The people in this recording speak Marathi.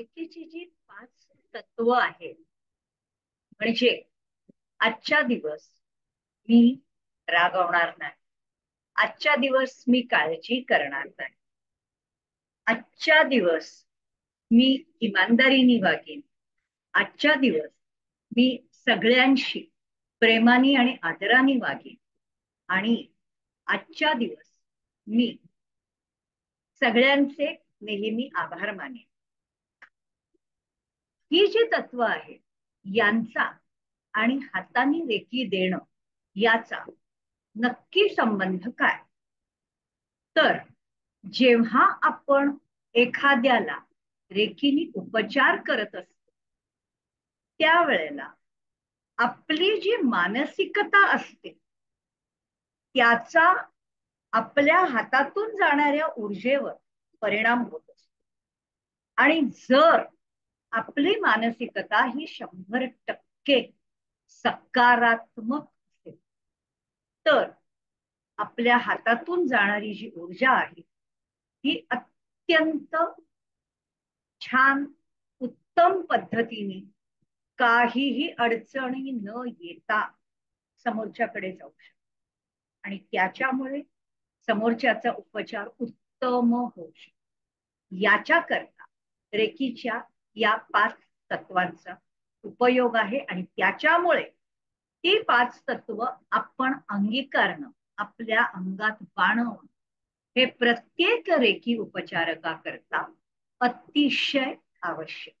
रेकीची जी पाच तत्व आहेत म्हणजे आजच्या दिवस मी रागवणार नाही. आजच्या दिवस मी काळजी करणार नाही. आजच्या दिवस मी इमानदारीने वागेन. आजच्या दिवस मी सगळ्यांशी प्रेमाने आणि आदराने वागेन. आणि आजच्या दिवस मी सगळ्यांचे नेहमी आभार मानेन. ही जी तत्व आहेत यांचा आणि हाताने रेकी देणं याचा नक्की संबंध काय? तर जेव्हा आपण एखाद्याला रेकीने उपचार करत असतो त्यावेळेला आपली जी मानसिकता असते त्याचा आपल्या हातातून जाणाऱ्या ऊर्जेवर परिणाम होत असतो. आणि जर आपली मानसिकता ही शंभर टक्के सकारात्मक असेल तर आपल्या हातातून जाणारी जी ऊर्जा आहे ही अत्यंत छान उत्तम पद्धतीने काहीही अडचणी न येता समोरच्याकडे जाऊ शकते. आणि त्याच्यामुळे समोरच्याचा उपचार उत्तम होऊ शकतो. याच्याकरता रेकीच्या या पाच तत्वांचा उपयोग आहे आणि त्याच्यामुळे ती पाच तत्व आपण अंगीकारणं आपल्या अंगात बाणवणं हे प्रत्येक रेखी उपचारकाकरता अतिशय आवश्यक.